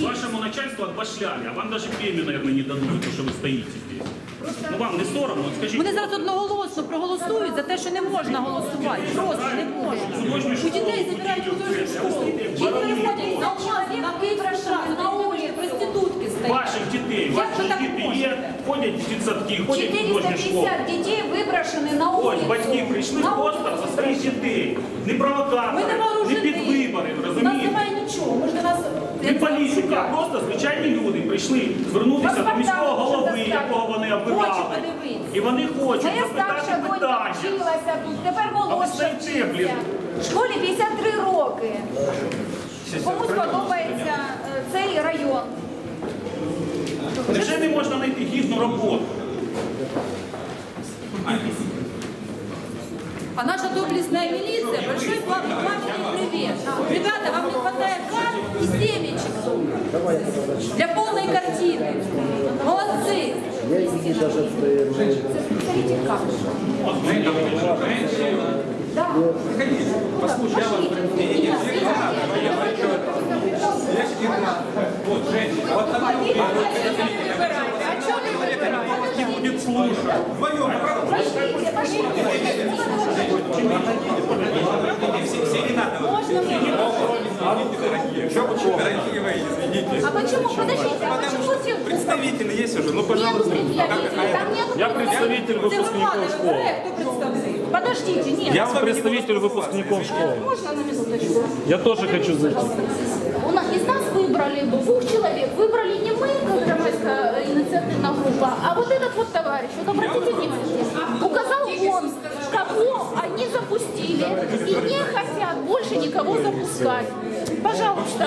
Вашему начальству отбашляли, а вам даже премию, наверное, не дадут, за то, что вы стоите здесь. Ну вам не соромно? Вот скажите. Вони зараз одноголосно проголосують за те, що не можна голосувати. Просто не можна. У дітей забирають художню школу. Діти виходять на алмази, на Київраша, на улиці, проститутки стоять. Ваших детей, Як ваши ви так діти можете? є, ходять в дитсадки, ходять в художні школи. 450 детей выброшены на Ось улицу. батьки прийшли На просто улицу. за своїх дітей. Не Ми провокатори, не не Не політики, а просто звичайні люди прийшли звернутися до міського голови, якого вони обирали. І вони хочуть Моя старша запитати донька питання. вчилася тут, тепер А молодша стоїте, вчиться. В школі 53 роки. Комусь подобається е, цей район. Невже не можна знайти гідну роботу? А наша доблестная милиция, большой пламенный привет. Ребята, вам не хватает карт и семечек для полной картины. Молодцы. Я її даже Смотрите, как. Да. Послушай, я вам не, не, не, не надо, я. Я сидит вот женщина, вот она А что вы выбираете? Не будет слушать. вдвоем, Пошлите, пошлите. все, все не надо. Можно мне? Почему дорогие вы, извините. А почему? Подождите, а Потому почему те- представитель есть уже, ну пожалуйста. представителей, там нету Я представитель выпускников школы. Подождите, нет. Я представитель выпускников школы. Можно на минуточку? Я тоже хочу зайти. У нас, из нас выбрали двух человек. Выбрали не мы, как громадская инициативная группа, а вот этот вот товарищ. Вот обратите внимание. Указал он, кого они запустили и не хотят больше никого запускать. Пожалуйста,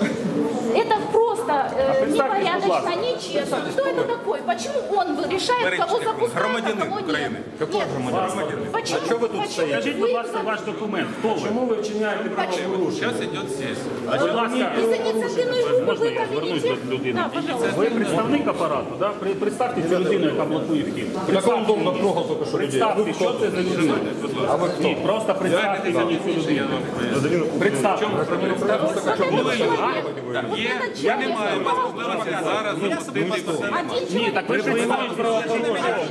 э, это просто э, представьтесь, непорядочно, пожалуйста. нечестно. Кто это такой? Почему он решает, кого запускать, а Громадянин кого нет? України. Какой Нет. громадянин? Почему? А чого ви тут Почему? стоїте? Скажіть, будь ласка, ваш документ. Хто ви? Чому ви вчиняєте правопорушення? Сейчас идет здесь. Будь ласка, Из инициативной группы можна я выбрали звернусь не тех- до людини? Да, пожалуйста. Ви представник апарату, да? При- Представтеся людину, яка блокує вхід. Так он удобно трогал только что людей. Представте, що це за людина. А вы кто? Ні, просто представте мені цю людину. Представте. Є, я не маю можливості зараз запустити все. Ні, так ви приймаєте правопорушення.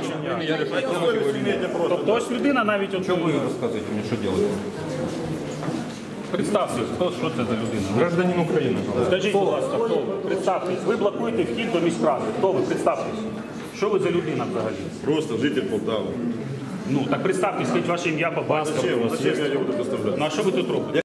Тобто ось людина навіть от... Вы рассказывайте мне, что делать. Представте, хто, що це за людина? Гражданин Украины. Скажіть, будь ласка, хто ви? Представтесь. Ви блокуєте вхід до міськради. Хто ви? Представтесь. Що ви за людина взагалі? Просто житель Полтави. Ну, так представтесь, скажіть ваше ім'я по батькові. Зачем? Зачем я не буду представляти? Ну, а що ви тут робите?